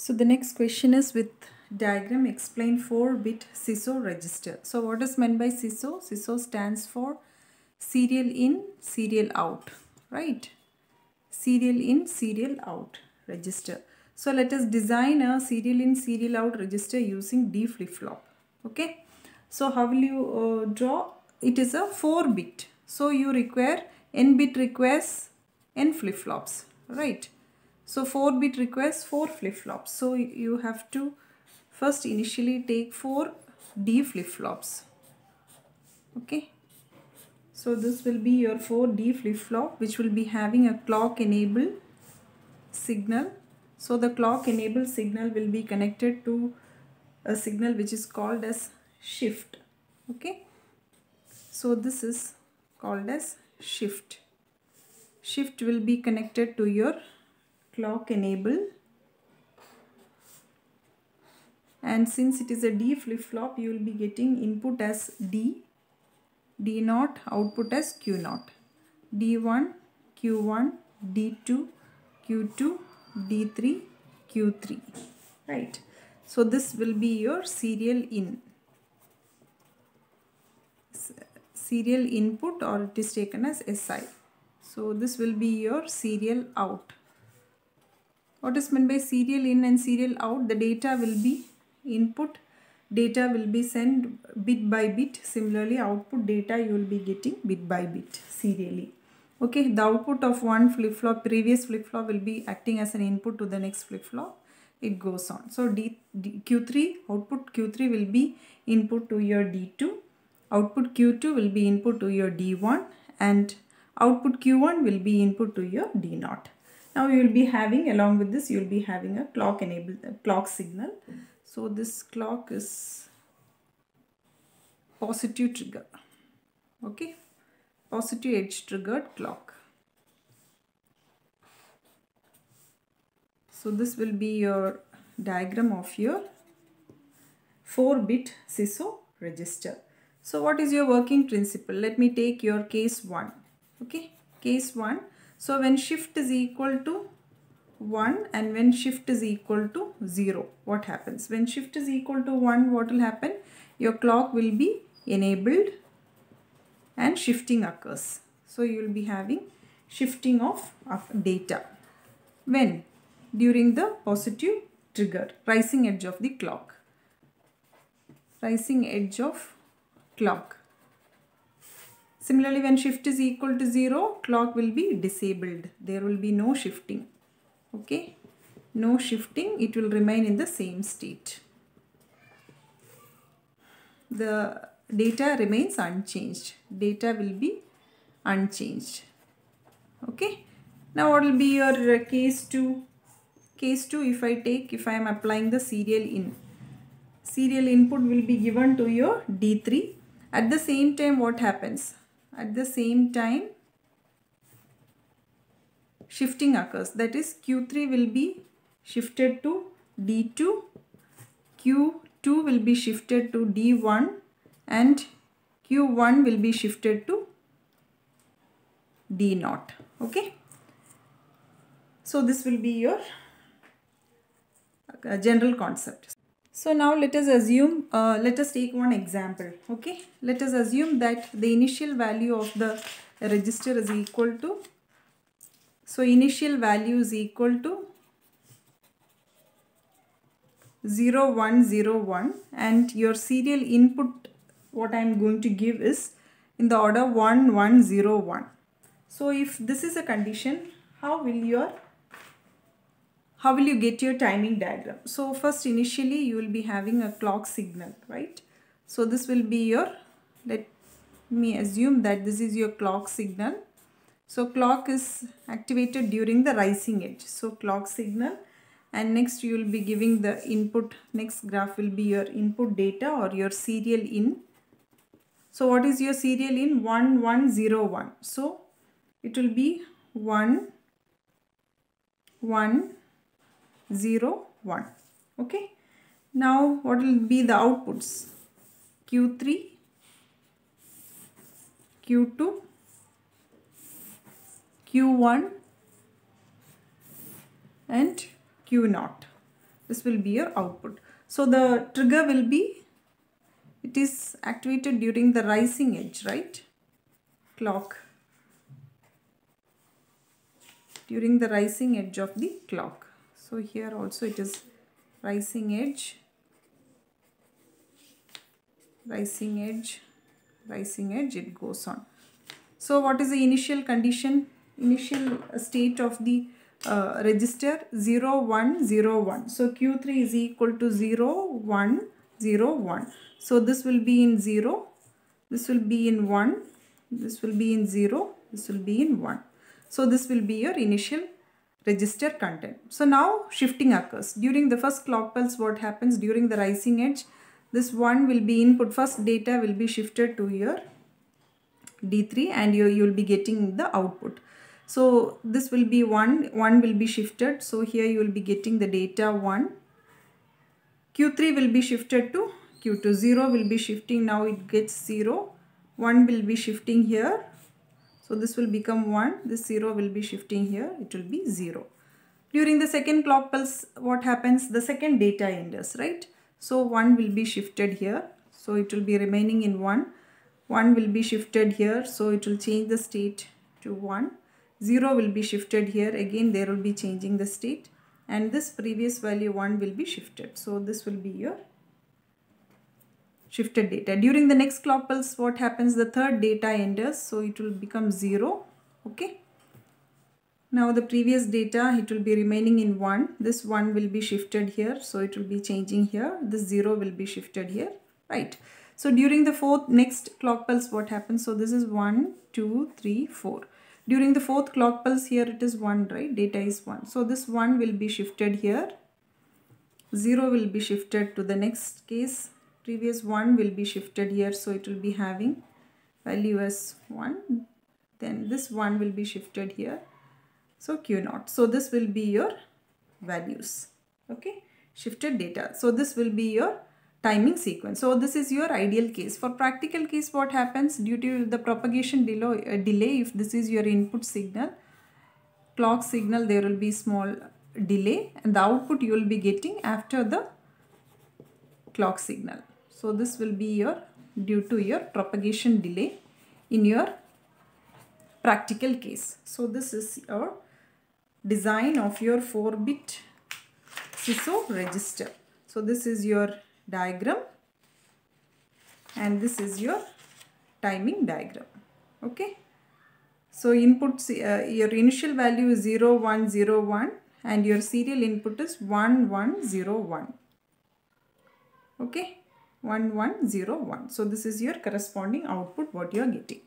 So the next question is with diagram explain 4-bit SISO register. So what is meant by SISO? SISO stands for serial in, serial out, right? Serial in, serial out register. So let us design a serial in, serial out register using D flip-flop, okay? So how will you uh, draw? It is a 4-bit. So you require n bit requires n flip-flops, right? So 4 bit requires 4 flip-flops. So you have to first initially take 4 D flip-flops. Okay. So this will be your 4 D flip-flop which will be having a clock enable signal. So the clock enable signal will be connected to a signal which is called as shift. Okay. So this is called as shift. Shift will be connected to your clock enable. And since it is a D flip-flop you will be getting input as D, D naught, output as Q naught, D1, Q1, D2, Q2, D3, Q3, right. So this will be your serial in, serial input or it is taken as SI. So this will be your serial out what is meant by serial in and serial out? The data will be input. Data will be sent bit by bit. Similarly output data you will be getting bit by bit serially. Okay the output of one flip flop previous flip flop will be acting as an input to the next flip flop it goes on. So D, D, q3 output q3 will be input to your d2 output q2 will be input to your d1 and output q1 will be input to your d0 now you will be having along with this you will be having a clock enabled uh, clock signal. So this clock is positive trigger. Okay. Positive edge triggered clock. So this will be your diagram of your 4-bit SISO register. So what is your working principle? Let me take your case 1. Okay. Case 1 so when shift is equal to 1 and when shift is equal to 0, what happens? When shift is equal to 1, what will happen? Your clock will be enabled and shifting occurs. So you will be having shifting of, of data. When? During the positive trigger, rising edge of the clock. Rising edge of clock. Similarly, when shift is equal to 0, clock will be disabled. There will be no shifting. Okay. No shifting. It will remain in the same state. The data remains unchanged. Data will be unchanged. Okay. Now what will be your uh, case 2? Case 2 if I take, if I am applying the serial in. Serial input will be given to your D3. At the same time what happens? At the same time shifting occurs. That is q3 will be shifted to d2 q2 will be shifted to d1 and q1 will be shifted to d0 okay? So this will be your uh, general concept so now let us assume, uh, let us take one example, okay. Let us assume that the initial value of the register is equal to, so initial value is equal to 0101 and your serial input what I am going to give is in the order 1101. So if this is a condition, how will your how will you get your timing diagram? So first initially you will be having a clock signal, right? So this will be your, let me assume that this is your clock signal. So clock is activated during the rising edge. So clock signal and next you will be giving the input, next graph will be your input data or your serial in. So what is your serial in? 1101. So it will be 1, 1, 0 1 okay? Now what will be the outputs? Q3 q2 q1 and q 0 this will be your output. So the trigger will be it is activated during the rising edge right? Clock. During the rising edge of the clock so here also it is rising edge. Rising edge rising edge it goes on. So what is the initial condition? Initial state of the uh, register 0 1 0 1 so q3 is equal to 0 1 0 1 so this will be in 0 this will be in 1 this will be in 0 this will be in 1 so this will be your initial register content so now shifting occurs during the first clock pulse what happens during the rising edge this 1 will be input first data will be shifted to your D3 and you, you will be getting the output so this will be 1, 1 will be shifted. So here you will be getting the data 1. Q3 will be shifted to Q2. 0 will be shifting. Now it gets 0. 1 will be shifting here. So this will become 1. This 0 will be shifting here. It will be 0. During the second clock pulse, what happens? The second data enters, right? So 1 will be shifted here. So it will be remaining in 1. 1 will be shifted here. So it will change the state to 1. 0 will be shifted here again there will be changing the state and this previous value 1 will be shifted so this will be your shifted data. During the next clock pulse what happens? The third data enters so it will become 0 okay? Now the previous data it will be remaining in 1 this 1 will be shifted here so it will be changing here. This 0 will be shifted here right? So during the fourth next clock pulse what happens? So this is 1 2 3 4 during the fourth clock pulse here it is 1 right? Data is 1 so this 1 will be shifted here. 0 will be shifted to the next case previous 1 will be shifted here so it will be having value as 1 then this 1 will be shifted here so q naught so this will be your values okay shifted data so this will be your timing sequence. So this is your ideal case. For practical case what happens due to the propagation delay, uh, delay if this is your input signal, clock signal there will be small delay and the output you will be getting after the clock signal. So this will be your due to your propagation delay in your practical case. So this is your design of your 4-bit SISO register. So this is your diagram and this is your timing diagram okay so input uh, your initial value is 0101 and your serial input is 1101 okay 1101 so this is your corresponding output what you are getting